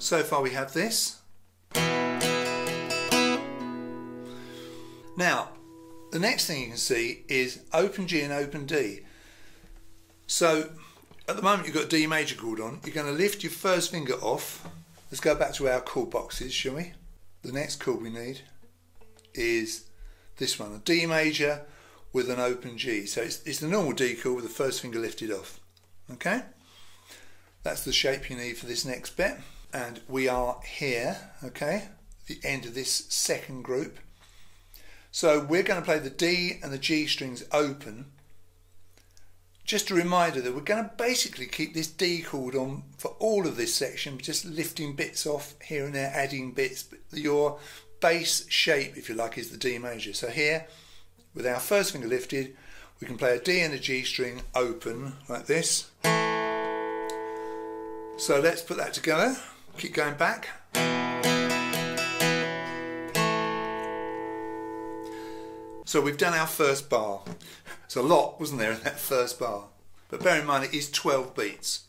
So far we have this. Now, the next thing you can see is open G and open D. So, at the moment you've got D major chord on, you're going to lift your first finger off. Let's go back to our chord boxes, shall we? The next chord we need is this one, a D major with an open G. So it's, it's the normal D chord with the first finger lifted off. Okay? That's the shape you need for this next bit. And we are here, okay, the end of this second group. So we're going to play the D and the G strings open. Just a reminder that we're going to basically keep this D chord on for all of this section, just lifting bits off here and there, adding bits. But your base shape, if you like, is the D major. So here, with our first finger lifted, we can play a D and a G string open like this. So let's put that together. Keep going back. So we've done our first bar. It's a lot, wasn't there, in that first bar? But bear in mind it is 12 beats.